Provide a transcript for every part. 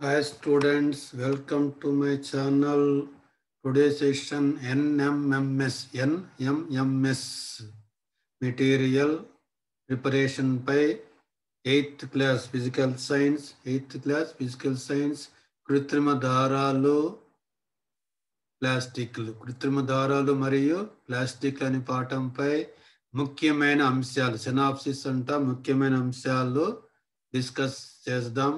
Hi students, welcome to my channel. Today's session NMMS, NMMS material preparation by 8th class physical science, 8th class physical science, కృత్రిమ దారాలు ప్లాస్టిక్లు కృత్రిమ దారాలు మరియు plastic అనే పాఠంపై ముఖ్యమైన అంశాలు సినాప్సిస్ అంట ముఖ్యమైన అంశాలు డిస్కస్ చేద్దాం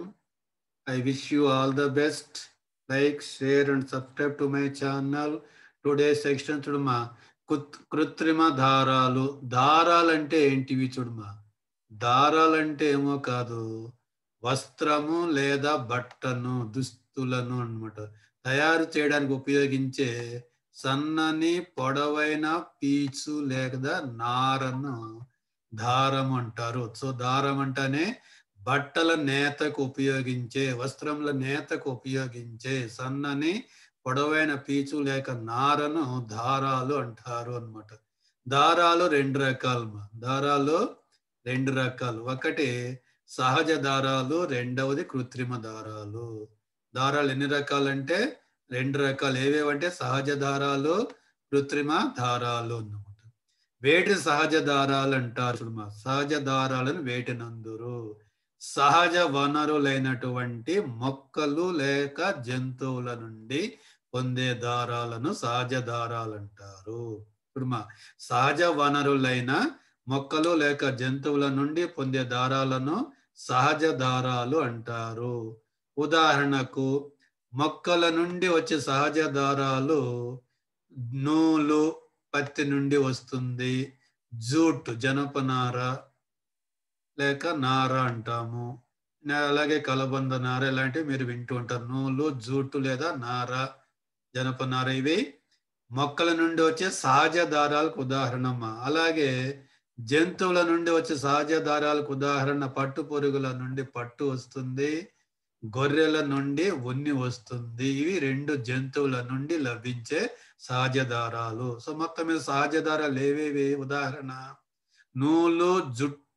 I wish you all the best like share and subscribe to my channel today section చూడమా కృత్రిమ దారాలు. దారాలు అంటే ఏంటివి చూడమా దారాలంటే ఏమో కాదు. వస్త్రము లేదా బట్టను దుస్తులను అన్నమాట. తయారు చేయడానికి ఉపయోగించే సన్నని పొడవైన పీచు లేదా నారను దారం అంటారు. సో దారం అంటేనే బట్టల నేతకు ఉపయోగించే వస్త్రముల నేతకు ఉపయోగించే సన్నని పొడవైన పీచు లేక నారను దారాలు అంటారు అన్నమాట. దారాలు రెండు రకాలు దారాలు రెండు రకాలు. ఒకటి సహజ దారాలు రెండవది కృత్రిమ దారాలు దారాలు ఎన్ని రకాలంటే రెండు రకాలు. ఏవేవంటే సహజ దారాలు కృత్రిమ దారాలు అన్నమాట. వేటి సహజ దారాలు అంటారు సహజ దారాలను వేటినందురు? సహజ వనరులైనటువంటి మొక్కలు లేక జంతువుల నుండి పొందే దారాలను సహజ దారాలు అంటారు చూడమా సహజ వనరులైన మొక్కలు లేక జంతువుల నుండి పొందే దారాలను సహజ దారాలు అంటారు. ఉదాహరణకు మొక్కల నుండి వచ్చే సహజ దారాలు నూలు పత్తి నుండి వస్తుంది జూట్ జనపనార లేక నార అంటాము. అలాగే కలబంద నార ఇలాంటివి మీరు వింటూ ఉంటారు. నూలు జూటు లేదా నార జనపనార ఇవి మొక్కల నుండి వచ్చే సహజ దారాలకు ఉదాహరణమ్మ. అలాగే జంతువుల నుండి వచ్చే సహజ దారాలకు ఉదాహరణ పట్టు పురుగుల నుండి పట్టు వస్తుంది. గొర్రెల నుండి ఉన్ని వస్తుంది. ఇవి రెండు జంతువుల నుండి లభించే సహజ దారాలు సో మొత్తం మీద సహజ దారాలు ఏవేవి? ఉదాహరణ నూలు జుట్టు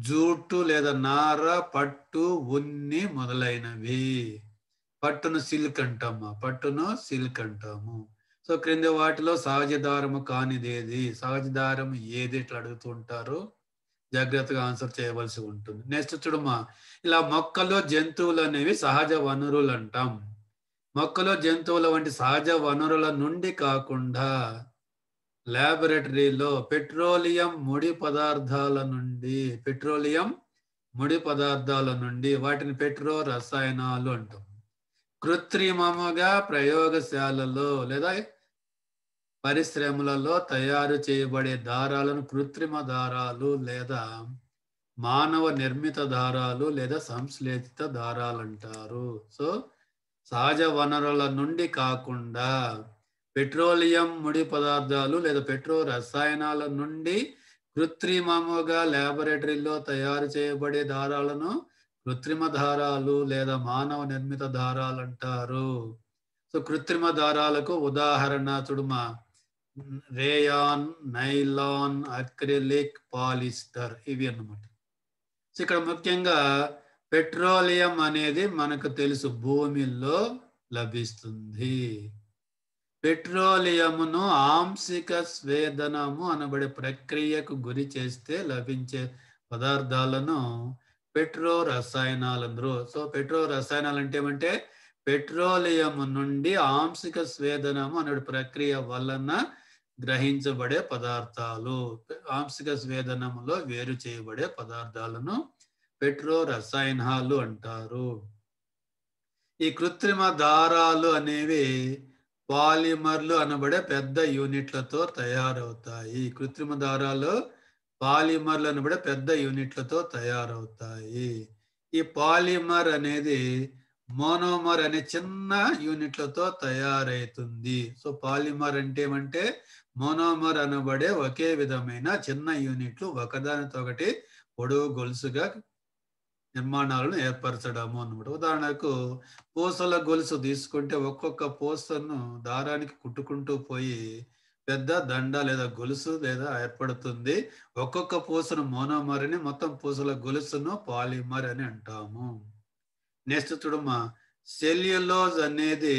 జూటు లేదా నార పట్టు ఉన్ని మొదలైనవి. పట్టును సిల్క్ అంటాము. పట్టును సిల్క్ అంటాము. సో క్రింద వాటిలో సహజ దారము కానిదేది? సహజ దారం ఏది? ఇట్లా అడుగుతూ ఉంటారు. జాగ్రత్తగా ఆన్సర్ చేయవలసి ఉంటుంది. నెక్స్ట్ చూడమా ఇలా మొక్కలు జంతువులు అనేవి సహజ వనరులు అంటాం మొక్కలు జంతువుల వంటి సహజ వనరుల నుండి కాకుండా ల్యాబొరేటరీలో పెట్రోలియం ముడి పదార్థాల నుండి పెట్రోలియం ముడి పదార్థాల నుండి వాటిని పెట్రో రసాయనాలు అంటాం. కృత్రిమముగా ప్రయోగశాలలో లేదా పరిశ్రమలలో తయారు చేయబడే దారాలను కృత్రిమ దారాలు లేదా మానవ నిర్మిత దారాలు లేదా సంశ్లేషిత దారాలు అంటారు. సో సహజ వనరుల నుండి కాకుండా పెట్రోలియం ముడి పదార్థాలు లేదా పెట్రో రసాయనాల నుండి కృత్రిమముగా ల్యాబొరేటరీలో తయారు చేయబడే దారాలను కృత్రిమ దారాలు లేదా మానవ నిర్మిత దారాలు అంటారు సో కృత్రిమ దారాలకు ఉదాహరణ చూడుమా. రేయాన్ నైలాన్ అక్రిలిక్ పాలిస్టర్ ఇవి అన్నమాట. సో ఇక్కడ ముఖ్యంగా పెట్రోలియం అనేది మనకు తెలుసు భూమిలో లభిస్తుంది. పెట్రోలియమును ఆంశిక స్వేదనము అనబడే ప్రక్రియకు గురి చేస్తే లభించే పదార్థాలను పెట్రో రసాయనాలు అందరూ సో పెట్రో రసాయనాలు అంటే ఏమంటే పెట్రోలియం నుండి ఆంశిక స్వేదనము అనే ప్రక్రియ వలన గ్రహించబడే పదార్థాలు. ఆంశిక స్వేదనములో వేరు చేయబడే పదార్థాలను పెట్రో రసాయనాలు అంటారు. ఈ కృత్రిమ దారాలు అనేవి పాలిమర్లు అనబడే పెద్ద యూనిట్లతో తయారవుతాయి. కృత్రిమ దారాలు పాలిమర్లు అనబడే పెద్ద యూనిట్లతో తయారవుతాయి. ఈ పాలిమర్ అనేది మోనోమర్ అనే చిన్న యూనిట్లతో తయారవుతుంది సో పాలిమర్ అంటే ఏమంటే మోనోమర్ అనబడే ఒకే విధమైన చిన్న యూనిట్లు ఒకదానితో ఒకటి పొడవు గొలుసుగా నిర్మాణాలను ఏర్పరచడము అనమాట ఉదాహరణకు పూసల గొలుసు తీసుకుంటే ఒక్కొక్క పూసను దారానికి కుట్టుకుంటూ పోయి పెద్ద దండ లేదా గొలుసు లేదా ఏర్పడుతుంది. ఒక్కొక్క పూసను మోనోమర్ అని మొత్తం పూసల గొలుసును పాలిమర్ అని అంటాము. నెక్స్ట్ చూడమ్మా. సెల్యులోజ్ అనేది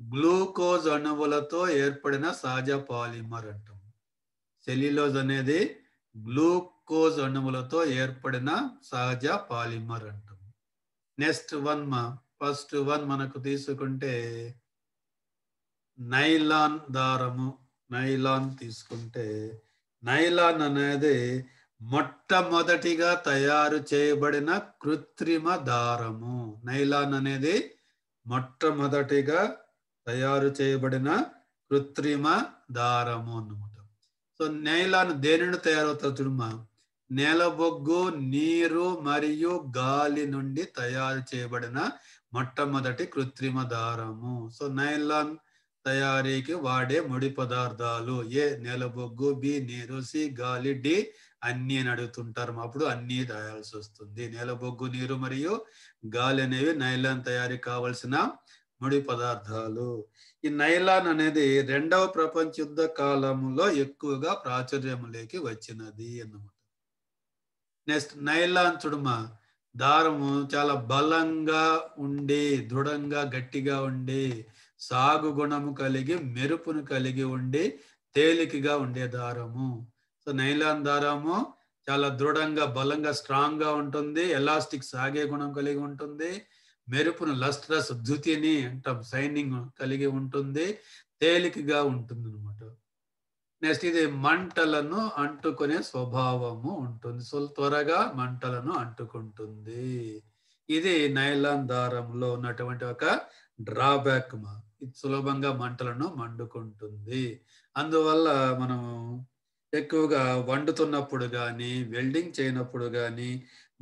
గ్లూకోజ్ అణువులతో ఏర్పడిన సహజ పాలిమర్ అంటాం సెల్యులోజ్ అనేది గ్లూకోజ్ అణువులతో ఏర్పడిన సహజ పాలిమర్ అంటాం. నెక్స్ట్ వన్ ఫస్ట్ వన్ మనకు తీసుకుంటే నైలాన్ దారము నైలాన్ తీసుకుంటే నైలాన్ అనేది మొట్టమొదటిగా తయారు చేయబడిన కృత్రిమ దారము. నైలాన్ అనేది మొట్టమొదటిగా తయారు చేయబడిన కృత్రిమ దారము అన్నమాట. సో నైలాన్ దేనిని తయారవుతుంది చూడమ్మా నేలబొగ్గు నీరు మరియు గాలి నుండి తయారు చేయబడిన మొట్టమొదటి కృత్రిమ దారము. సో నైలాన్ తయారీకి వాడే ముడి పదార్థాలు ఏ? నేలబొగ్గు బి నీరు సి గాలి డి అన్ని అని అడుగుతుంటారు. అప్పుడు అన్ని రాయాల్సి వస్తుంది. నేలబొగ్గు నీరు మరియు గాలి అనేవి నైలాన్ తయారీ కావలసిన ముడి పదార్థాలు. ఈ నైలాన్ అనేది రెండవ ప్రపంచ యుద్ధ కాలంలో ఎక్కువగా ప్రాచుర్యంలోకి వచ్చినది అన్నమాట. నెక్స్ట్ నైలాన్ చుడుమ దారము చాలా బలంగా ఉండి దృఢంగా గట్టిగా ఉండి సాగు గుణము కలిగి మెరుపును కలిగి ఉండి తేలికగా ఉండే దారము. సో నైలాన్ దారము చాలా దృఢంగా బలంగా స్ట్రాంగ్గా ఉంటుంది ఎలాస్టిక్ సాగే గుణం కలిగి ఉంటుంది మెరుపును లస్ట్రస్ ధృతిని అంటాం సైనింగ్ కలిగి ఉంటుంది తేలికగా ఉంటుంది అనమాట నెక్స్ట్ ఇది మంటలను అంటుకునే స్వభావము ఉంటుంది. సో త్వరగా మంటలను అంటుకుంటుంది. ఇది నైలాన్ దారంలో ఉన్నటువంటి ఒక డ్రాబ్యాక్ మా ఇది సులభంగా మంటలను మండుకుంటుంది. అందువల్ల మనము ఎక్కువగా వండుతున్నప్పుడు కానీ వెల్డింగ్ చేయనప్పుడు కానీ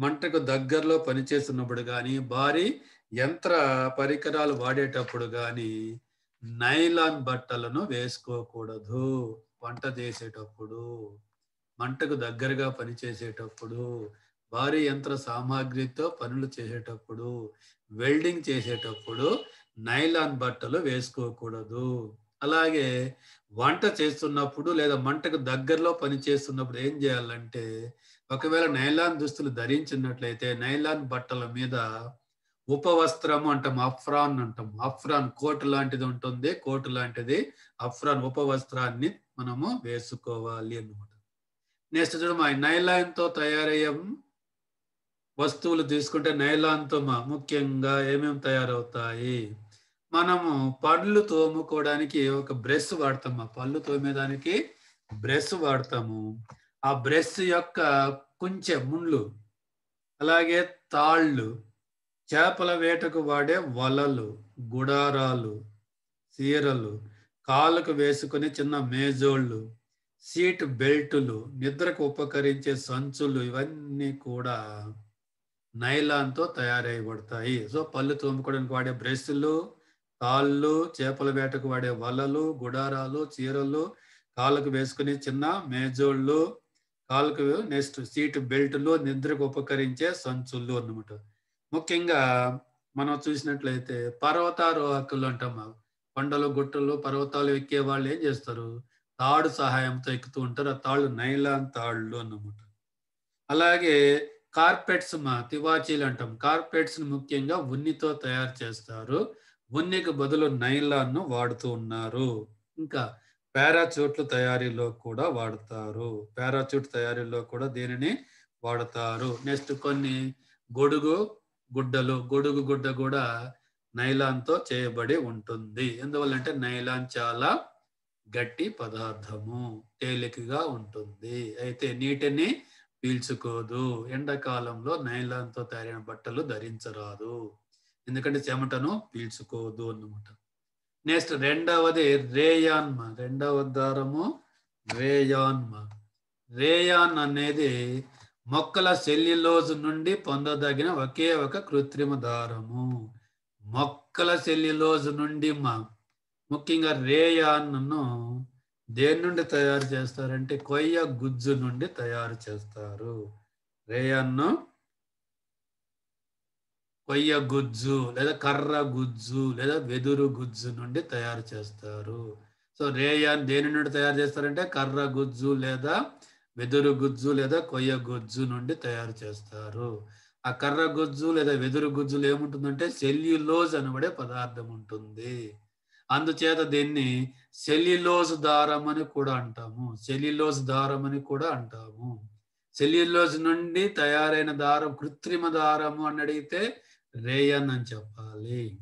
మంటకు దగ్గరలో పనిచేస్తున్నప్పుడు కానీ భారీ యంత్ర పరికరాలు వాడేటప్పుడు కానీ నైలాన్ బట్టలను వేసుకోకూడదు. వంట చేసేటప్పుడు మంటకు దగ్గరగా పనిచేసేటప్పుడు భారీ యంత్ర సామాగ్రితో పనులు చేసేటప్పుడు వెల్డింగ్ చేసేటప్పుడు నైలాన్ బట్టలు వేసుకోకూడదు. అలాగే వంట చేస్తున్నప్పుడు లేదా మంటకు దగ్గరలో పని చేస్తున్నప్పుడు ఏం చేయాలంటే ఒకవేళ నైలాన్ దుస్తులు ధరించినట్లయితే నైలాన్ బట్టల మీద ఉపవస్త్రము అంటాం అఫ్రాన్ అంటాం. అఫ్రాన్ కోట్ లాంటిది ఉంటుంది కోట్ లాంటిది. అఫ్రాన్ ఉపవస్త్రాన్ని మనము వేసుకోవాలి అన్నమాట. నెక్స్ట్ చూడమా నైలాన్తో తయారయ్యే వస్తువులు తీసుకుంటే నైలాన్తో మా ముఖ్యంగా ఏమేమి తయారవుతాయి? మనము పళ్ళు తోముకోవడానికి ఒక బ్రష్ వాడతాం ఆ పళ్ళు తోమేదానికి బ్రష్ వాడతాము. ఆ బ్రష్ యొక్క కొంచెం ముళ్ళు అలాగే తాళ్ళు చేపల వేటకు వాడే వలలు గుడారాలు చీరలు కాళ్ళకు వేసుకుని చిన్న మేజోళ్ళు సీట్ బెల్టులు నిద్రకు ఉపకరించే సంచులు ఇవన్నీ కూడా నైలాన్తో తయారైబడతాయి సో పళ్ళు తోముకోవడానికి వాడే బ్రష్లు కాళ్ళు చేపల వేటకు వాడే వలలు గుడారాలు చీరలు కాళ్ళకు వేసుకుని చిన్న మేజోళ్ళు కాళ్ళకు నెక్స్ట్ సీట్ బెల్టులు నిద్రకు ఉపకరించే సంచులు అన్నమాట. ముఖ్యంగా మనం చూసినట్లయితే పర్వతారోహకులు అంటాం కొండలు గుట్టలు పర్వతాలు ఎక్కే వాళ్ళు ఏం చేస్తారు? తాడు సహాయంతో ఎక్కుతూ ఉంటారు. ఆ తాళ్ళు నైలాన్ తాళ్ళు అన్నమాట. అలాగే కార్పెట్స్ మా తివాచీలు అంటాం. కార్పెట్స్ ముఖ్యంగా ఉన్నితో తయారు చేస్తారు. ఉన్నికి బదులు నైలాన్ను వాడుతూ ఉన్నారు. ఇంకా పారాచూట్ల తయారీలో కూడా వాడతారు. పారాచూట్ తయారీలో కూడా దీనిని వాడతారు. నెక్స్ట్ కొన్ని గొడుగు గుడ్డలు గొడుగు గుడ్డ కూడా నైలాన్తో చేయబడి ఉంటుంది. ఎందువల్లంటే నైలాన్ చాలా గట్టి పదార్థము తేలికగా ఉంటుంది. అయితే నీటిని పీల్చుకోదు. ఎండాకాలంలో నైలాన్తో తయారైన బట్టలు ధరించరాదు. ఎందుకంటే చెమటను పీల్చుకోదు అన్నమాట. నెక్స్ట్ రెండవది రేయాన్మ రెండవ దారము రేయాన్మ. రేయాన్ అనేది మొక్కల సెల్యులోజ్ నుండి పొందదగిన ఒకే ఒక కృత్రిమ దారము. మొక్కల సెల్యులోజ్ నుండి మా ముఖ్యంగా రేయాన్ను దేని నుండి తయారు చేస్తారంటే కొయ్య గుజ్జు నుండి తయారు చేస్తారు. రేయాన్ను కొయ్య గుజ్జు లేదా కర్ర గుజ్జు లేదా వెదురు గుజ్జు నుండి తయారు చేస్తారు. సో రేయాన్ దేని నుండి తయారు చేస్తారంటే కర్ర గుజ్జు లేదా వెదురు గుజ్జు లేదా కొయ్య గుజ్జు నుండి తయారు చేస్తారు. ఆ కర్ర గుజ్జు లేదా వెదురు గుజ్జులు ఏముంటుందంటే సెల్యులోజ్ అనబడే పదార్థం ఉంటుంది. అందుచేత దీన్ని సెల్యులోజ్ దారం అని కూడా అంటాము. సెల్యులోజ్ దారం అని కూడా అంటాము. సెల్యులోజ్ నుండి తయారైన దారం కృత్రిమ దారము అని అడిగితే రేయన్ అని చెప్పాలి.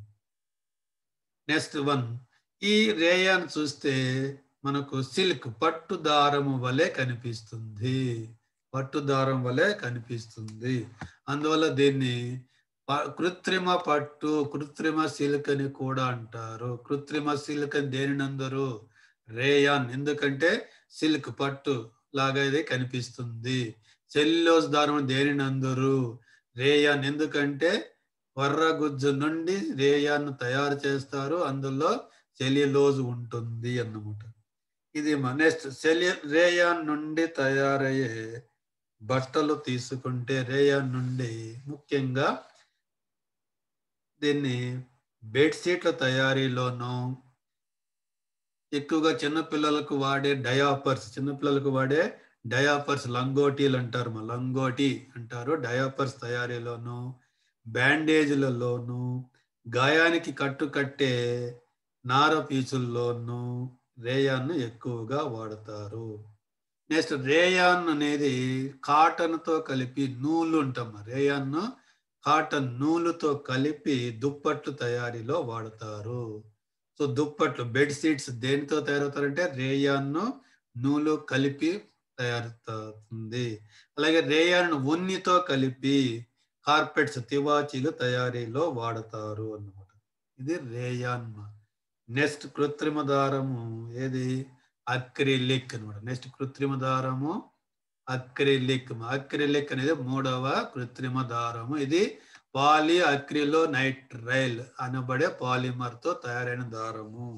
Next one. ఈ రేయాన్ చూస్తే మనకు సిల్క్ పట్టు దారము వలె కనిపిస్తుంది. పట్టు దారం వలె కనిపిస్తుంది. అందువల్ల దీన్ని కృత్రిమ పట్టు కృత్రిమ సిల్క్ అని కూడా అంటారు. కృత్రిమ సిల్క్ అని దేనినందరు? రేయాన్. ఎందుకంటే సిల్క్ పట్టు లాగా ఇది కనిపిస్తుంది. సెల్లోస్ దారం దేనినందరు? రేయాన్. ఎందుకంటే వర్ర గుజ్జు నుండి రేయాన్ని తయారు చేస్తారు. అందులో సెల్యులోజ్ ఉంటుంది అన్నమాట. ఇది నెక్స్ట్ సెల్యు రేయాన్ నుండి తయారయ్యే బట్టలు తీసుకుంటే రేయాన్ నుండి ముఖ్యంగా దీన్ని బెడ్షీట్ల తయారీలోనూ ఎక్కువగా చిన్నపిల్లలకు వాడే డయాపర్స్ చిన్నపిల్లలకు వాడే డయాపర్స్ లంగోటీలు అంటారు మా లంగోటి అంటారు. డయాపర్స్ తయారీలోను బ్యాండేజ్లలోను గాయానికి కట్టు కట్టే నార పీచుల్లోనూ రేయాన్ను ఎక్కువగా వాడతారు. నెక్స్ట్ రేయాన్ అనేది కాటన్తో కలిపి నూలు ఉంటాం రేయాన్ను కాటన్ నూలుతో కలిపి దుప్పట్లు తయారీలో వాడతారు. సో దుప్పట్లు బెడ్ షీట్స్ దేనితో తయారవుతారంటే రేయాన్ను నూలు కలిపి తయారవుతుంది అలాగే రేయాన్ ఉన్నితో కలిపి కార్పెట్స్ తివాచీలు తయారీలో వాడతారు అన్నమాట. ఇది రేయాన్. నెక్స్ట్ కృత్రిమ దారము ఏది? అక్రిలిక్ అనమాట నెక్స్ట్ కృత్రిమ దారము అక్రిలిక్ అక్రిలిక్ అనేది మూడవ కృత్రిమ దారము. ఇది పాలి అక్రిలో నైట్రైల్ అనబడే పాలిమర్తో తయారైన దారము.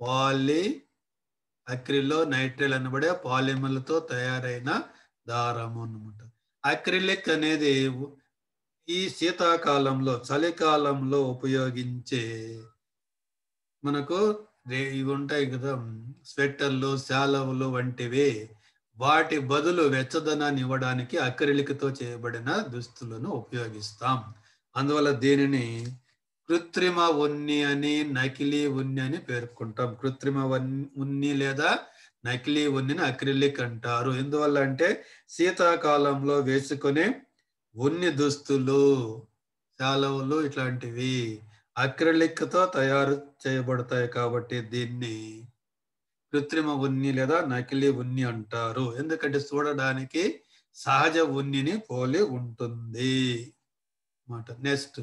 పాలి అక్రిలో నైట్రైల్ అనబడే పాలిమర్లతో తయారైన దారము అనమాట అక్రిలిక్ అనేది ఈ శీతాకాలంలో చలికాలంలో ఉపయోగించే మనకు ఇవి ఉంటాయి కదా స్వెట్టర్లు శాలవులు వంటివి. వాటి బదులు వెచ్చదనాన్ని ఇవ్వడానికి అక్రిలిక్తో చేయబడిన దుస్తులను ఉపయోగిస్తాం. అందువల్ల దీనిని కృత్రిమ ఉన్ని అని నకిలీ ఉన్ని అని పేర్కొంటాం. కృత్రిమ ఉన్ని లేదా నకిలీ ఉన్నిని అక్రిలిక్ అంటారు. ఎందువల్ల అంటే శీతాకాలంలో వేసుకునే ఉన్ని దుస్తులు శాలవులు ఇట్లాంటివి. అక్రిలిక్తో తయారు చేయబడతాయి కాబట్టి దీన్ని కృత్రిమ ఉన్ని లేదా నకిలీ ఉన్ని అంటారు. ఎందుకంటే చూడడానికి సహజ ఉన్నిని పోలి ఉంటుంది. మాట నెక్స్ట్.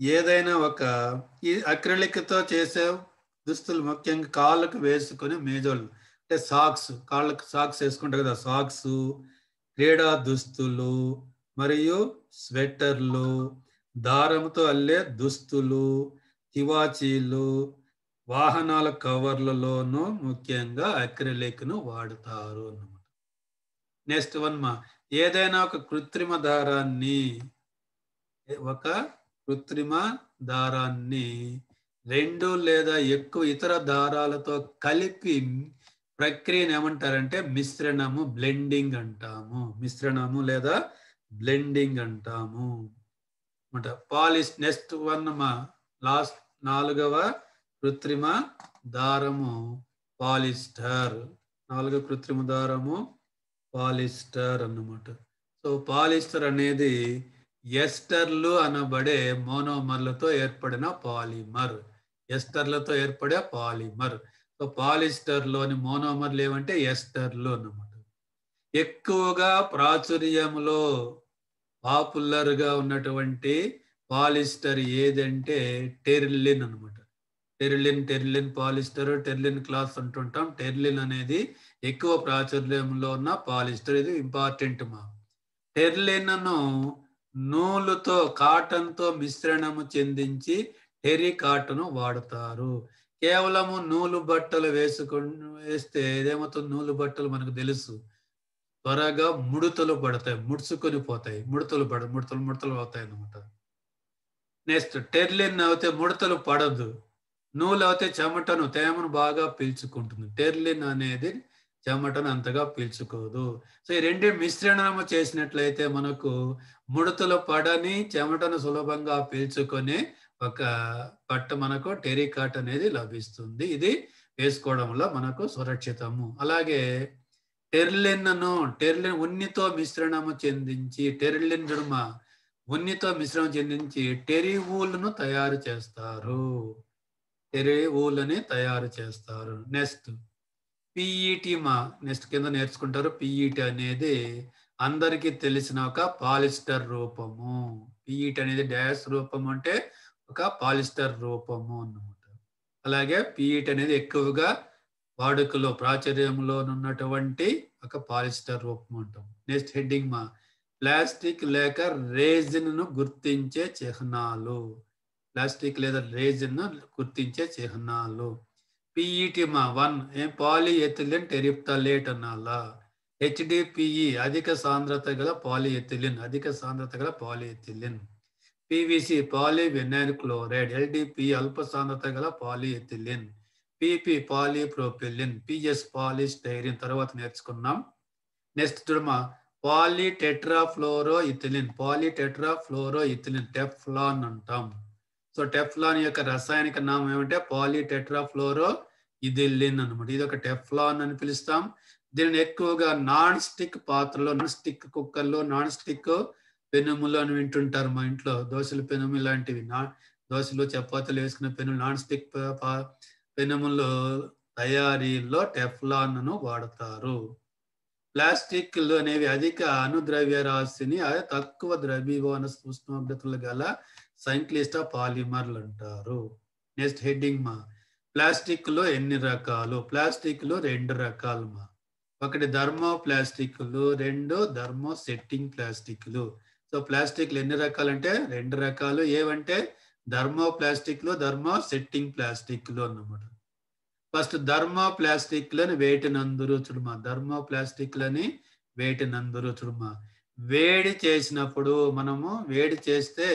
ఏదైనా ఒక ఈ అక్రిలిక్తో చేసే దుస్తులు ముఖ్యంగా కాళ్ళకు వేసుకుని మేజోళ్ళు అంటే సాక్స్ కాళ్ళకు సాక్స్ వేసుకుంటారు కదా సాక్స్ క్రీడా దుస్తులు మరియు స్వెటర్లు దారంతో అల్లే దుస్తులు తివాచీలు వాహనాల కవర్లలోనూ ముఖ్యంగా అక్రిలిక్ను వాడుతారు అన్నమాట. నెక్స్ట్ వన్ మా. ఏదైనా ఒక కృత్రిమ దారాన్ని ఒక కృత్రిమ దారాన్ని రెండు లేదా ఎక్కువ ఇతర దారాలతో కలిపి ప్రక్రియను ఏమంటారంటే మిశ్రణము బ్లెండింగ్ అంటాము. మిశ్రణము లేదా బ్లెండింగ్ అంటాము. అనమాట పాలిష్ నెక్స్ట్ వన్ మా లాస్ట్ నాలుగవ కృత్రిమ దారము పాలిస్టర్. నాలుగవ కృత్రిమ దారము పాలిస్టర్ అన్నమాట. సో పాలిస్టర్ అనేది ఎస్టర్లు అనబడే మోనోమర్లతో ఏర్పడిన పాలిమర్. ఎస్టర్లతో ఏర్పడే పాలిమర్. సో పాలిస్టర్లోని మోనోమర్లు ఏమంటే ఎస్టర్లు అన్నమాట. ఎక్కువగా ప్రాచుర్యంలో పాపులర్గా ఉన్నటువంటి పాలిస్టర్ ఏదంటే టెర్లిన్ అనమాట టెర్లిన్ టెర్లిన్ పాలిస్టర్ టెర్లిన్ క్లాత్ అంటుంటాం. టెర్లిన్ అనేది ఎక్కువ ప్రాచుర్యంలో ఉన్న పాలిస్టర్. ఇది ఇంపార్టెంట్ మా. టెర్లిన్ను నూలుతో కాటన్తో మిశ్రణము చెందించి టెరి కాటను వాడతారు. కేవలము నూలు బట్టలు వేసుకుని వేస్తే ఏదేమవుతుంది? నూలు బట్టలు మనకు తెలుసు. త్వరగా ముడతలు పడతాయి ముడుచుకొని పోతాయి. ముడతలు పడ ముడతలు ముడతలు అవుతాయి అన్నమాట. నెక్స్ట్ టెర్లిన్ అయితే ముడతలు పడదు. నూలు అయితే చెమటను తేమను బాగా పీల్చుకుంటుంది. టెర్లిన్ అనేది చెమటను అంతగా పీల్చుకోదు. సో ఈ రెండు మిశ్రణము చేసినట్లయితే మనకు ముడతలు పడని చెమటను సులభంగా పీల్చుకొని ఒక పట్ట మనకు టెరికాట్ అనేది లభిస్తుంది. ఇది వేసుకోవడం వల్ల మనకు సురక్షితము. అలాగే టెర్లిన్ను టెర్లిన్ ఉన్నితో మిశ్రణము చెందించి టెర్లిన్ జుడుమ ఉన్నితో మిశ్రమం చెందించి టెరివూలను తయారు చేస్తారు. టెరివూలని తయారు చేస్తారు. నెక్స్ట్ పిఈటి మా నెక్స్ట్ కింద నేర్చుకుంటారు. పిఈటి అనేది అందరికీ తెలిసిన ఒక పాలిస్టర్ రూపము. పిఈటి అనేది డ్యాష్ రూపం అంటే ఒక పాలిస్టర్ రూపము అన్నమాట. అలాగే పిఈటి అనేది ఎక్కువగా వాడుకలో ప్రాచుర్యంలో ఉన్నటువంటి ఒక పాలిస్టర్ రూపం అంటాం. నెక్స్ట్ హెడ్డింగ్ మా. ప్లాస్టిక్ లేక రేజిన్ను గుర్తించే చిహ్నాలు. ప్లాస్టిక్ లేదా రేజిన్ను గుర్తించే చిహ్నాలు. పిఈటి మా. వన్ ఏం పాలిఎథిలిన్ టెరిప్తలేట్ అనాలా. హెచ్డిపిఈ అధిక సాంద్రత గల పాలిఎథిలిన్ అధిక సాంద్రత గల polyethylene PVC polyvinyl chloride LDP అల్ప సాంద్రత గల polyethylene PP polypropylene PS polystyrene తర్వాత నేర్చుకున్నాం. నెక్స్ట్ చూడమా polytetrafluoroethylene polytetrafluoroethylene Teflon అంటాం. సో టెఫ్లాన్ యొక్క రసాయనిక నామం ఏమంటే పాలిటెట్రాఫ్లోరో ఇథిలిన్ అనమాట ఇది ఒక టెఫ్లాన్ అని పిలుస్తాం. దీనిని ఎక్కువగా నాన్ స్టిక్ పాత్రలో నాన్ స్టిక్ కుక్కర్లో నాన్ స్టిక్ పెనుములు అని వింటుంటారు మా ఇంట్లో. దోశలు పెనుము ఇలాంటివి నా దోశలు చపాతీలు వేసుకున్న పెనుములు నాన్ స్టిక్ పెనుములు తయారీలో టెఫ్లాన్ను వాడతారు. ప్లాస్టిక్లు అనేవి అధిక అనుద్రవ్య రాశిని అదే తక్కువ ద్రవీభవన ఉష్ణోగ్రతలు గల సంక్లిష్ట పాలిమర్లు అంటారు. నెక్స్ట్ హెడ్డింగ్ మా. ప్లాస్టిక్లో ఎన్ని రకాలు? ప్లాస్టిక్లు రెండు రకాలు మా. ఒకటి ధర్మో ప్లాస్టిక్లు రెండు ధర్మో సెట్టింగ్ ప్లాస్టిక్లు. సో ప్లాస్టిక్లు ఎన్ని రకాలు అంటే రెండు రకాలు. ఏవంటే ధర్మో ప్లాస్టిక్లు ధర్మో సెట్టింగ్ ప్లాస్టిక్లు అన్నమాట. ఫస్ట్ ధర్మో ప్లాస్టిక్లని వేటినందురు చుడుమా? ధర్మో ప్లాస్టిక్లని వేటినందురు చుడుమా? వేడి చేసినప్పుడు మనము వేడి చేస్తే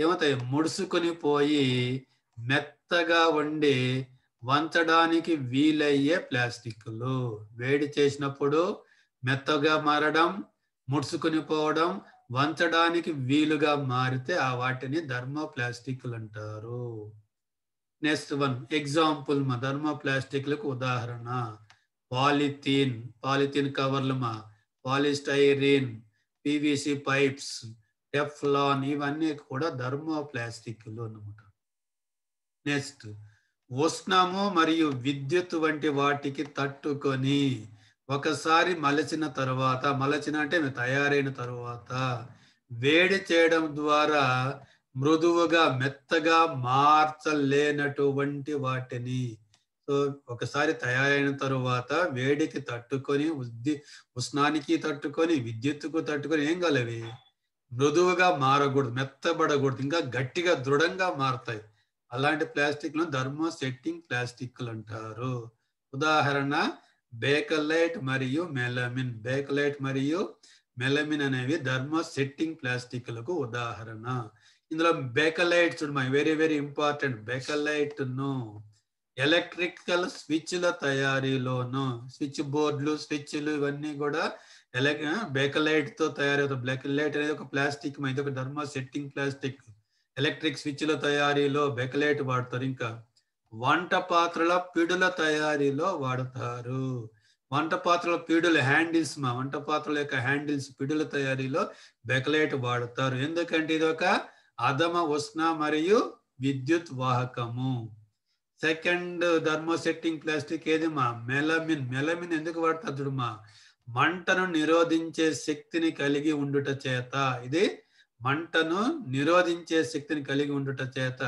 ఏమవుతాయి? ముడుసుకొని పోయి మెత్తగా వండి వంచడానికి వీలయ్యే ప్లాస్టిక్లు. వేడి చేసినప్పుడు మెత్తగా మారడం ముడుచుకుని పోవడం వంచడానికి వీలుగా మారితే ఆ వాటిని ధర్మో ప్లాస్టిక్లు అంటారు. నెక్స్ట్ వన్ ఎగ్జాంపుల్ మా ధర్మో ప్లాస్టిక్లకు ఉదాహరణ. పాలిథీన్ పాలిథీన్ కవర్లు మా పాలిస్టైరిన్ పివిసి పైప్స్ టెఫ్లాన్ ఇవన్నీ కూడా ధర్మో ప్లాస్టిక్లు అన్నమాట. నెక్స్ట్ ఉష్ణము మరియు విద్యుత్ వంటి వాటికి తట్టుకొని ఒకసారి మలచిన తర్వాత మలచిన అంటే తయారైన తర్వాత వేడి చేయడం ద్వారా మృదువుగా మెత్తగా మార్చలేనటువంటి వాటిని. సో ఒకసారి తయారైన తరువాత వేడికి తట్టుకొని ఉద్ది ఉష్ణానికి తట్టుకొని విద్యుత్తుకు తట్టుకొని ఏం కలవి? మృదువుగా మారకూడదు మెత్తబడకూడదు ఇంకా గట్టిగా దృఢంగా మారతాయి. అలాంటి ప్లాస్టిక్లను ధర్మో సెట్టింగ్ ప్లాస్టిక్లు అంటారు. ఉదాహరణ బేకలైట్ మరియు మెలమిన్. బేకలైట్ మరియు మెలమిన్ అనేవి ధర్మో సెట్టింగ్ ప్లాస్టిక్లకు ఉదాహరణ. ఇందులో బేకలైట్ చూడమా వెరీ వెరీ ఇంపార్టెంట్ బేకలైట్ను ఎలక్ట్రికల్ స్విచ్ల తయారీలోను స్విచ్ బోర్డులు స్విచ్లు ఇవన్నీ కూడా ఎలక్ బేకలైట్తో తయారవుతాయి. బ్లాక్లైట్ అనేది ఒక ప్లాస్టిక్ ఇది ఒక ధర్మా సెట్టింగ్ ప్లాస్టిక్. ఎలక్ట్రిక్ స్విచ్ల తయారీలో బెకలైట్ వాడతారు. ఇంకా వంట పాత్రల పిడుల తయారీలో వాడతారు. వంట పాత్రల పీడుల హ్యాండిల్స్ మా వంట పాత్రల యొక్క హ్యాండిల్స్ పిడుల తయారీలో బెకలైట్ వాడతారు. ఎందుకంటే ఇది ఒక అధమ ఉష్ణ మరియు విద్యుత్ వాహకము. సెకండ్ థర్మోసెట్టింగ్ ప్లాస్టిక్ ఏదిమా మెలమిన్ మెలమిన్ ఎందుకు వాడతాడుమా మంటను నిరోధించే శక్తిని కలిగి ఉండుట చేత. ఇది మంటను నిరోధించే శక్తిని కలిగి ఉండుట చేత.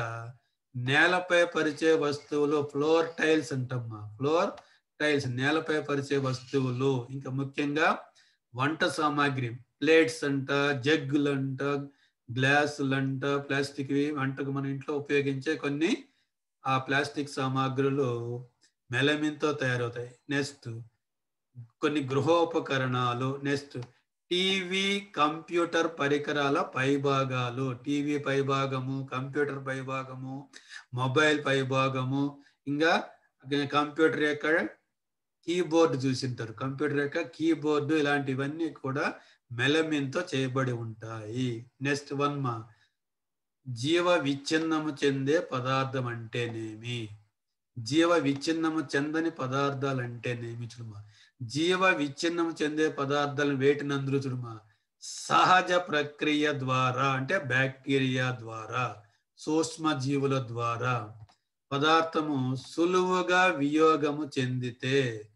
నేలపై పరిచే వస్తువులు ఫ్లోర్ టైల్స్ అంటమ్మా. ఫ్లోర్ టైల్స్ నేలపై పరిచే వస్తువులు. ఇంకా ముఖ్యంగా వంట సామాగ్రి ప్లేట్స్ అంట జగ్గులు అంట గ్లాస్ లంట ప్లాస్టిక్ వంటకు మన ఇంట్లో ఉపయోగించే కొన్ని ఆ ప్లాస్టిక్ సామాగ్రులు మెలమిన్తో తయారవుతాయి. నెక్స్ట్ కొన్ని గృహోపకరణాలు నెక్స్ట్ టీవీ కంప్యూటర్ పరికరాల పైభాగాలు టీవీ పైభాగము కంప్యూటర్ పైభాగము మొబైల్ పైభాగము ఇంకా కంప్యూటర్ యొక్క కీబోర్డ్ చూసింటారు. కంప్యూటర్ యొక్క కీబోర్డు ఇలాంటివన్నీ కూడా మెలమిన్తో చేయబడి ఉంటాయి. నెక్స్ట్ వన్ మా. జీవ విచ్ఛిన్నము చెందే పదార్థం అంటేనేమి జీవ విచ్ఛిన్నము చెందని పదార్థాలు అంటేనేమి చూడమా? జీవ విచ్ఛిన్నము చెందే పదార్థాలను వేటినందులు చూడమా? సహజ ప్రక్రియ ద్వారా అంటే బ్యాక్టీరియా ద్వారా సూక్ష్మ జీవుల ద్వారా. పదార్థము సులువుగా వియోగము చెందితే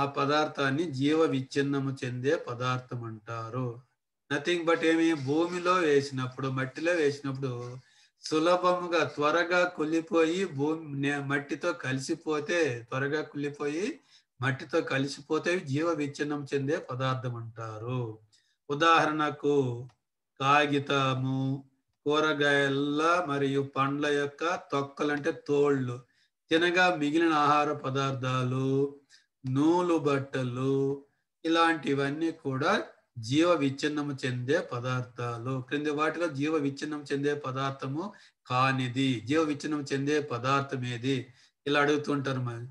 ఆ పదార్థాన్ని జీవ విచ్ఛిన్నము చెందే పదార్థం అంటారు నథింగ్ బట్ ఏమి? భూమిలో వేసినప్పుడు మట్టిలో వేసినప్పుడు సులభముగా త్వరగా కుళ్ళిపోయి భూమి మట్టితో కలిసిపోతే త్వరగా కుళ్ళిపోయి మట్టితో కలిసిపోతే జీవ విచ్ఛిన్నం చెందే పదార్థం అంటారు ఉదాహరణకు కాగితము కూరగాయల మరియు పండ్ల యొక్క తొక్కలు అంటే తోళ్ళు. తినగా మిగిలిన ఆహార పదార్థాలు నూలు బట్టలు ఇలాంటివన్నీ కూడా జీవ విచ్ఛిన్నము చెందే పదార్థాలు. క్రింది వాటిలో జీవ విచ్ఛిన్నం చెందే పదార్థము కానిది. జీవ విచ్ఛిన్నం చెందే పదార్థం ఏది? ఇలా అడుగుతుంటారు మరి.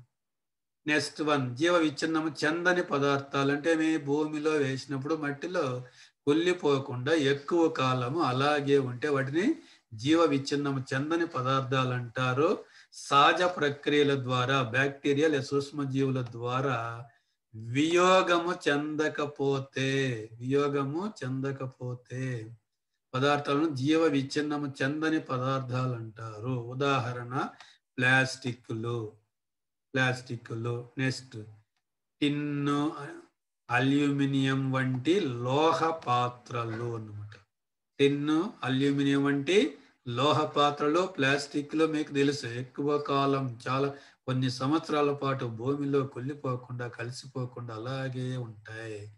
నెక్స్ట్ వన్ జీవ విచ్ఛిన్నము చెందని పదార్థాలు అంటే మీ భూమిలో వేసినప్పుడు మట్టిలో కుళ్ళిపోకుండా ఎక్కువ కాలము అలాగే ఉంటే వాటిని జీవ విచ్ఛిన్నము చెందని పదార్థాలు అంటారు. సహజ ప్రక్రియల ద్వారా బ్యాక్టీరియా లేదా సూక్ష్మజీవుల ద్వారా వియోగము చెందకపోతే వియోగము చెందకపోతే పదార్థాలను జీవ విచ్ఛిన్నము చెందని పదార్థాలు అంటారు ఉదాహరణ ప్లాస్టిక్లు. ప్లాస్టిక్లు. నెక్స్ట్ టిన్ను అల్యూమినియం వంటి లోహ పాత్రలు అన్నమాట. టిన్ను అల్యూమినియం వంటి లోహ పాత్రలో ప్లాస్టిక్లో మీకు తెలుసు ఎక్కువ కాలం చాలా కొన్ని సంవత్సరాల పాటు భూమిలో కుళ్ళిపోకుండా కలిసిపోకుండా అలాగే ఉంటాయి.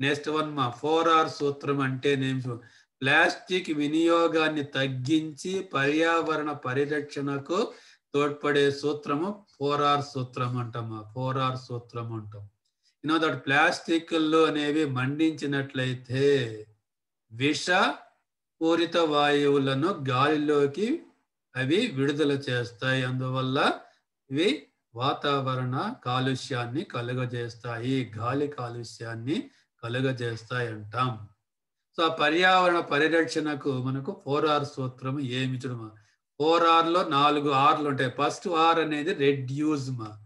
నెక్స్ట్ వన్ మా ఫోర్ ఆర్ సూత్రం నేను ప్లాస్టిక్ వినియోగాన్ని తగ్గించి పర్యావరణ పరిరక్షణకు తోడ్పడే సూత్రము ఫోర్ ఆర్ సూత్రం అంటామా ఫోర్ ఆర్ సూత్రం అంటాం. యూనో దట్ ప్లాస్టిక్లు అనేవి మండించినట్లయితే విష పూరిత వాయువులను గాలిలోకి అవి విడుదల చేస్తాయి. అందువల్ల ఇవి వాతావరణ కాలుష్యాన్ని కలుగజేస్తాయి. గాలి కాలుష్యాన్ని కలుగజేస్తాయి అంటాం. సో ఆ పర్యావరణ పరిరక్షణకు మనకు ఫోర్ ఆర్ సూత్రం ఏమి చూడమా ఫోర్ ఆర్లో నాలుగు ఆర్లు ఉంటాయి. ఫస్ట్ ఆర్ అనేది రెడ్యూజ్ మా.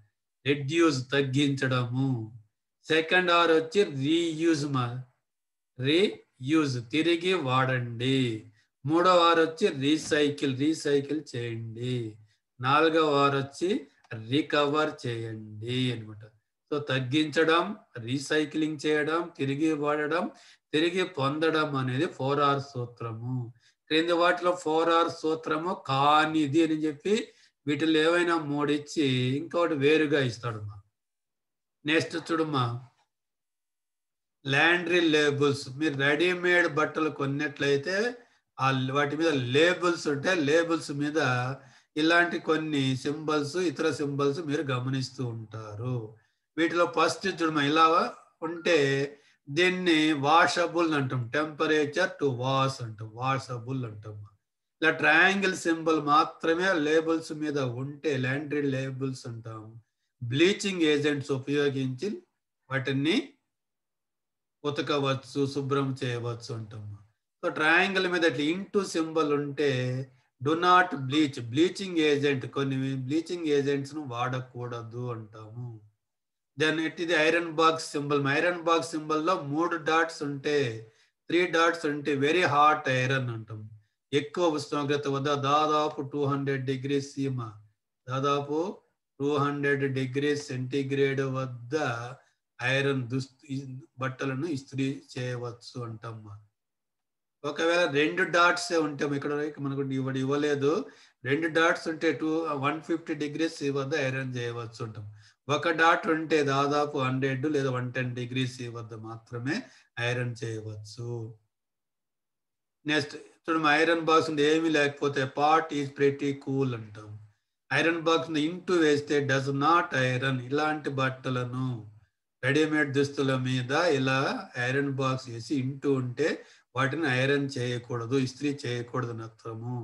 రెడ్యూస్ తగ్గించడము. సెకండ్ ఆర్ వచ్చి రీయూజ్ మా. యూజ్ తిరిగి వాడండి. మూడవ వారు వచ్చి రీసైకిల్ రీసైకిల్ చేయండి. నాలుగవ వారు వచ్చి రికవర్ చేయండి అనమాట సో తగ్గించడం రీసైక్లింగ్ చేయడం తిరిగి వాడడం తిరిగి పొందడం అనేది ఫోర్ ఆర్ సూత్రము. క్రింది వాటిలో ఫోర్ ఆర్ సూత్రము కానిది అని చెప్పి వీటిలో ఏవైనా మూడిచ్చి ఇంకోటి వేరుగా ఇస్తాడు మా నెక్స్ట్ చూడమ్మా ల్యాండ్రీ లేబుల్స్ మీరు రెడీమేడ్ బట్టలు కొన్నట్లయితే ఆ వాటి మీద లేబుల్స్ ఉంటే లేబుల్స్ మీద ఇలాంటి కొన్ని సింబల్స్ ఇతర సింబల్స్ మీరు గమనిస్తూ ఉంటారు. వీటిలో ఫస్ట్ చూడమ ఇలా ఉంటే దీన్ని వాషబుల్ అంటాం. టెంపరేచర్ టు వాష్ అంటాం. వాషబుల్ అంటాం. ఇలా ట్రయాంగిల్ సింబల్ మాత్రమే లేబుల్స్ మీద ఉంటే లాండ్రీ లేబుల్స్ అంటాం. బ్లీచింగ్ ఏజెంట్స్ ఉపయోగించి వాటిని ఉతకవచ్చు శుభ్రం చేయవచ్చు అంటాం సో ట్రయాంగిల్ మీద ఇట్లా ఇంటూ సింబల్ ఉంటే do not bleach bleaching agent కొన్ని బ్లీచింగ్ ఏజెంట్స్ను వాడకూడదు అంటాము. దాన్ని ఇది iron box symbol iron box సింబల్లో మూడు డాట్స్ ఉంటే త్రీ డాట్స్ ఉంటే వెరీ హాట్ ఐరన్ అంటాం ఎక్కువ ఉష్ణోగ్రత వద్ద దాదాపు టూ హండ్రెడ్ డిగ్రీ సీమ. దాదాపు టూ హండ్రెడ్ డిగ్రీ సెంటిగ్రేడ్ వద్ద ఐరన్ దుస్తు బట్టలను ఇస్త్రీ చేయవచ్చు అంటమ్మా ఒకవేళ రెండు డాట్స్ ఉంటే ఇక్కడ మనకు ఇవ్వడు ఇవ్వలేదు. రెండు డాట్స్ ఉంటే టూ వన్ ఫిఫ్టీ డిగ్రీస్ వద్ద ఐరన్ చేయవచ్చు అంటాం. ఒక డాట్ ఉంటే దాదాపు హండ్రెడ్ లేదా వన్ టెన్ డిగ్రీస్ వద్ద మాత్రమే ఐరన్ చేయవచ్చు. నెక్స్ట్ చూడండి ఐరన్ బాక్స్ ఏమీ లేకపోతే పాట్ ఈజ్ ప్రెటీ కూల్ అంటాం. ఐరన్ బాక్స్ ఇంటూ వేస్తే డస్ నాట్ ఐరన్ ఇలాంటి బట్టలను రెడీమేడ్ దుస్తుల మీద ఇలా ఐరన్ బాక్స్ వేసి ఇంటూ ఉంటే వాటిని ఐరన్ చేయకూడదు ఇస్త్రీ చేయకూడదు నత్రము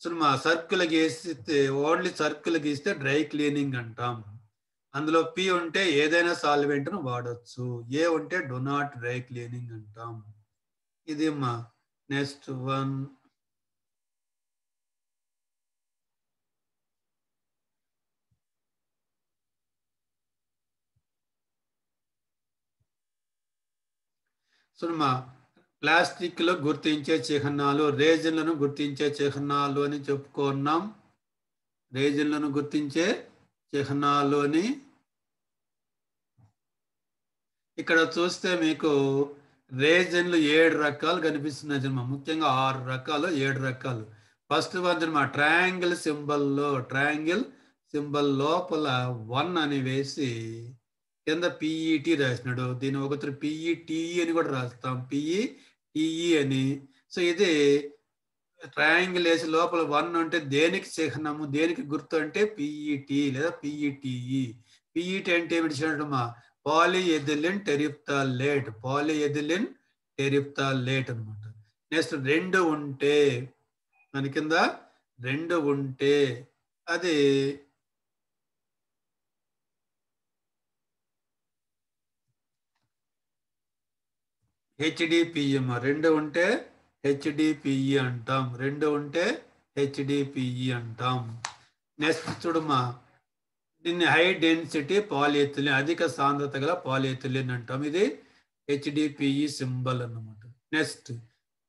సో మా సర్కులు గీస్తే ఓన్లీ సర్కులు గీస్తే డ్రై క్లీనింగ్ అంటాం. అందులో పి ఉంటే ఏదైనా సాల్వెంట్ను వాడచ్చు. ఏ ఉంటే డో నాట్ డ్రై క్లీనింగ్ అంటాం. ఇది మా నెక్స్ట్ వన్ సుమా ప్లాస్టిక్లో గుర్తించే చిహ్నాలు రేజన్లను గుర్తించే చిహ్నాలు అని చెప్పుకున్నాం. రేజన్లను గుర్తించే చిహ్నాలు అని. ఇక్కడ చూస్తే మీకు రేజన్లు ఏడు రకాలు కనిపిస్తున్నాయి జన్మ ముఖ్యంగా ఆరు రకాలు ఏడు రకాలు. ఫస్ట్ వన్ జన్మ ట్రయాంగిల్ సింబల్లో ట్రయాంగిల్ సింబల్ లోపల వన్ అని వేసి కింద పిఈటి రాసినాడు. దీని ఒకటి పిఈటి అని కూడా రాస్తాం. పిఈ టిఈ అని. సో ఇది ట్రయాంగిల్ వేసి లోపల వన్ అంటే దేనికి చిహ్నము దేనికి గుర్తు అంటే పిఈటి లేదా పిఈటిఈ పిఈటి అంటే ఏమిటి మా పాలిఎథిలిన్ టెరిప్తాలేట్. పాలిఎథిలిన్ టెరిప్తాలేట్ అనమాట నెక్స్ట్ రెండు ఉంటే మన కింద రెండు ఉంటే అది హెచ్డిపిఎం రెండు ఉంటే హెచ్డిపిఈ అంటాం. రెండు ఉంటే హెచ్డిపిఈ అంటాం. నెక్స్ట్ చూడమ్మా. దీన్ని హై డెన్సిటీ పాలిఎథిలిన్ అధిక సాంద్రత గల పాలిఎథిలిన్ అంటాం. ఇది హెచ్డిపిఈ సింబల్ అన్నమాట. నెక్స్ట్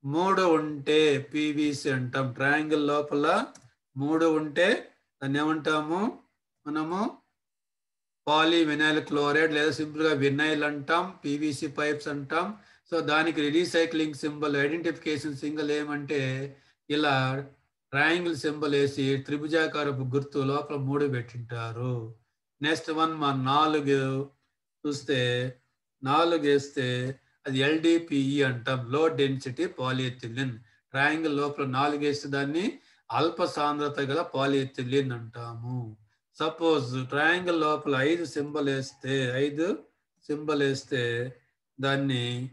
మూడు ఉంటే పివిసి అంటాం. ట్రయాంగిల్ లోపల మూడు ఉంటే దాన్ని ఏమంటాము? మనము పాలీ వినైల్ క్లోరైడ్ లేదా సింపుల్గా వినైల్ అంటాం. పీవీసీ పైప్స్ అంటాం. సో దానికి రీసైక్లింగ్ సింబల్ ఐడెంటిఫికేషన్ సింబల్ ఏమంటే ఇలా ట్రయాంగిల్ సింబల్ వేసి త్రిభుజాకారపు గుర్తు లోపల మూడు పెట్టింటారు. నెక్స్ట్ వన్ మా నాలుగు చూస్తే నాలుగు వేస్తే అది ఎల్డిపిఈ అంటాం. లో డెన్సిటీ పాలిఎథిలిన్ ట్రయాంగిల్ లోపల నాలుగు వేస్తే దాన్ని అల్ప సాంద్రత గల పాలిఎథిలిన్ అంటాము. సపోజ్ ట్రయాంగిల్ లోపల ఐదు సింబల్ వేస్తే ఐదు సింబల్ వేస్తే దాన్ని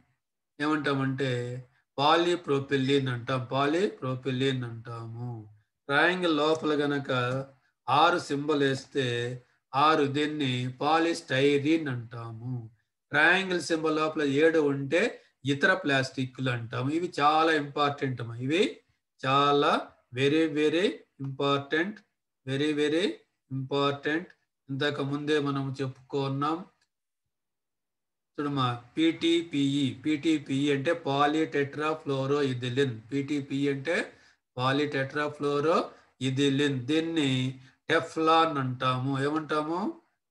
ఏమంటామంటే పాలీప్రోపిలిన్ అంటాం పాలీప్రోపిలిన్ అంటాము ట్రయాంగిల్ లోపల గనక ఆరు సింబల్ వేస్తే ఆరు దీన్ని పాలిస్టైరిన్ అంటాము ట్రయాంగిల్ సింబల్ లోపల ఏడు ఉంటే ఇతర ప్లాస్టిక్లు అంటాము ఇవి చాలా ఇంపార్టెంట్ అమ్మా ఇవి చాలా very very important very very important. ఇంతకు ముందే మనం చెప్పుకున్నాం చూడమ్మా పిటిపిఈ పీటీపీఈ అంటే పాలిటెట్రా ఫ్లోరో ఇథిలిన్ పిటిపిఈ అంటే పాలిటెట్రా ఫ్లోరో ఇథిలిన్ దీన్ని టెఫ్లాన్ అంటాము. ఏమంటాము?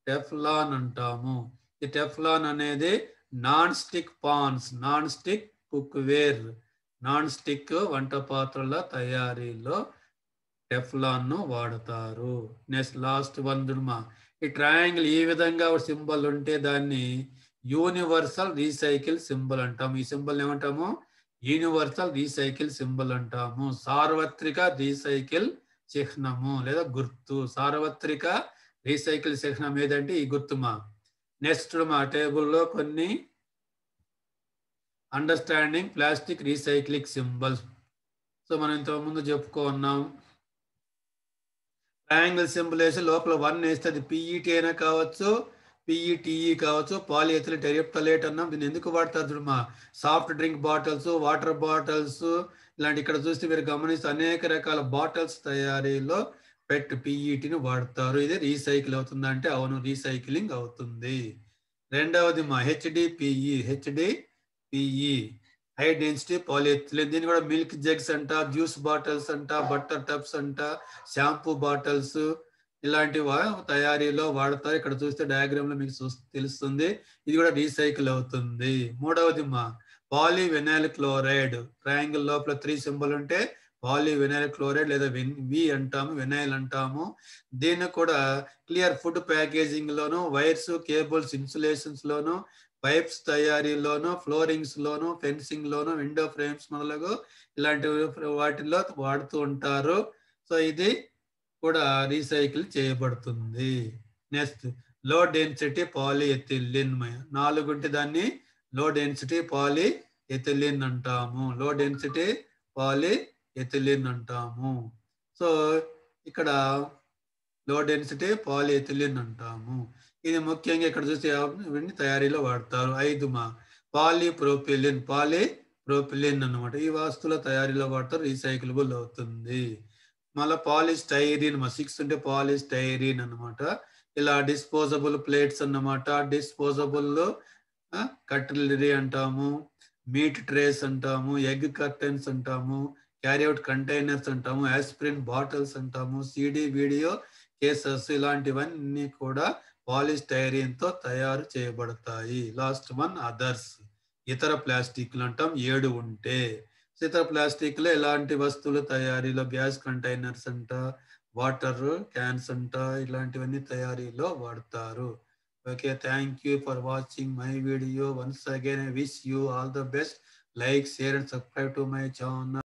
టెఫ్లాన్ అంటాము. ఈ టెఫ్లాన్ అనేది non stick pans non stick cookware non stick వంట పాత్రల తయారీలో టెఫ్లాన్ను వాడతారు. నెక్స్ట్ లాస్ట్ వన్ దుర్మా ఈ ట్రయాంగిల్ ఈ విధంగా సింబల్ ఉంటే దాన్ని యూనివర్సల్ రీసైకిల్ సింబల్ అంటాము ఈ సింబల్ ఏమంటాము? యూనివర్సల్ రీసైకిల్ సింబల్ అంటాము. సార్వత్రిక రీసైకిల్ చిహ్నము లేదా గుర్తు. సార్వత్రిక రీసైకిల్ చిహ్నం ఏదంటే ఈ గుర్తుమా. నెక్స్ట్ మా టేబుల్లో కొన్ని understanding plastic recycling symbols so మనం ఇంతకుముందు చెప్పుకున్నాం ట్రయాంగిల్ సింబల్ వేసి లోపల వన్ వేస్తే అది పిఈటి అయినా కావచ్చు పిఈటిఈ కావచ్చు పాలిఎథిల్ టెరిప్టలేట్ అన్నాం. దీన్ని ఎందుకు వాడతారు చూడమ్మా soft drink bottles water bottles ఇలాంటి ఇక్కడ చూస్తే మీరు గమనిస్తే అనేక రకాల బాటిల్స్ తయారీలో పెట్ పిఈటిని వాడతారు. ఇది రీసైకిల్ అవుతుందా అంటే అవును రీసైకిలింగ్ అవుతుంది. రెండవది మా HDPE HDPE high density polyethylene దీన్ని కూడా మిల్క్ జగ్స్ అంట జ్యూస్ బాటిల్స్ అంట బట్టర్ టబ్స్ అంట షాంపూ బాటిల్స్ ఇలాంటి తయారీలో వాడతారు. ఇక్కడ చూస్తే డయాగ్రామ్లో మీకు తెలుస్తుంది. ఇది కూడా రీసైకిల్ అవుతుంది. మూడవది మా పాలీ వినైల్ క్లోరైడ్ ట్రయాంగిల్ లోపల త్రీ సింబల్ ఉంటే పాలీ వినైల్ క్లోరైడ్ లేదా వి అంటాము వినైల్ అంటాము. దీన్ని కూడా క్లియర్ ఫుడ్ ప్యాకేజింగ్ లోను వైర్స్ కేబుల్స్ ఇన్సులేషన్స్ లోను పైప్స్ తయారీలోను ఫ్లోరింగ్స్ లోను ఫెన్సింగ్ లోను విండో ఫ్రేమ్స్ మొదలగు ఇలాంటి వాటిల్లో వాడుతూ ఉంటారు. సో ఇది కూడా రీసైకిల్ చేయబడుతుంది. నెక్స్ట్లో డెన్సిటీ పాలీ ఎథిలిన్ దాన్ని లో డెన్సిటీ పాలీ ఎథిలిన్ అంటాము. లో డెన్సిటీ పాలీ ఎథిలిన్ అంటాము. సో ఇక్కడ లో డెన్సిటీ పాలీ ఎథిలిన్ అంటాము. ఇది ముఖ్యంగా ఇక్కడ చూస్తే ఇవన్నీ తయారీలో వాడతారు. ఐదు మా పాలీప్రోపిలిన్ పాలీ ప్రోపిలిన్ అన్నమాట. ఈ వస్తువుల తయారీలో వాడతారు రీసైకిలబుల్ అవుతుంది. మళ్ళీ పాలిస్టైరిన్ సిక్స్ ఉంటే పాలిస్టైరిన్ అన్నమాట. ఇలా డిస్పోజబుల్ ప్లేట్స్ అన్నమాట. డిస్పోజబుల్ కట్లరీ అంటాము మీట్ ట్రేస్ అంటాము ఎగ్ కర్టెన్స్ అంటాము క్యారీఅవుట్ కంటైనర్స్ అంటాము ఆస్పిరిన్ బాటిల్స్ అంటాము సిడి వీడియో కేసెస్ ఇలాంటివన్నీ కూడా పాలిస్టైరిన్తో తయారు చేయబడతాయి. Last one others. ఇతర ప్లాస్టిక్లు అంటాం. ఏడు ఉంటే. ఇతర ప్లాస్టిక్లో ఎలాంటి వస్తువులు తయారీలో గ్యాస్ కంటైనర్స్ అంట వాటర్ క్యాన్స్ అంట ఇలాంటివన్నీ తయారీలో వాడతారు. Okay thank you for watching my video. Once again I wish you all the best. Like share and subscribe to my channel.